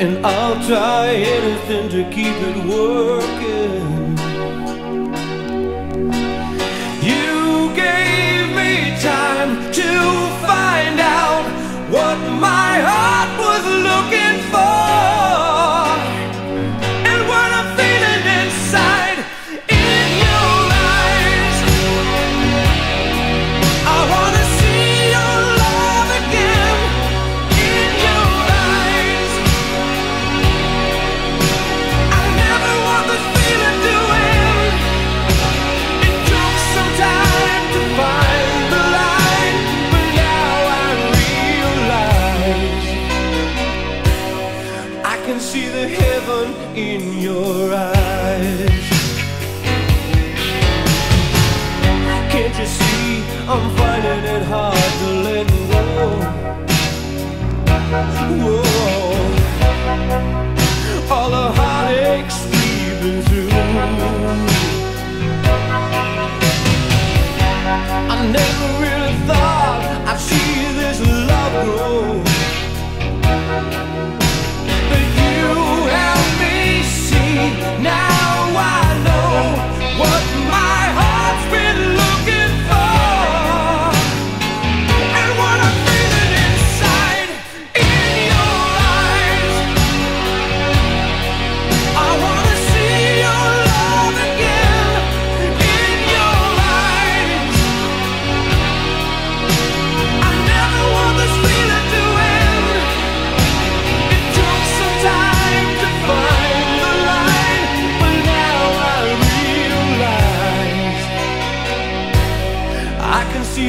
And I'll try anything to keep it working. You gave me time to find out what my heart.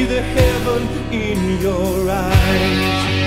the heaven in your eyes.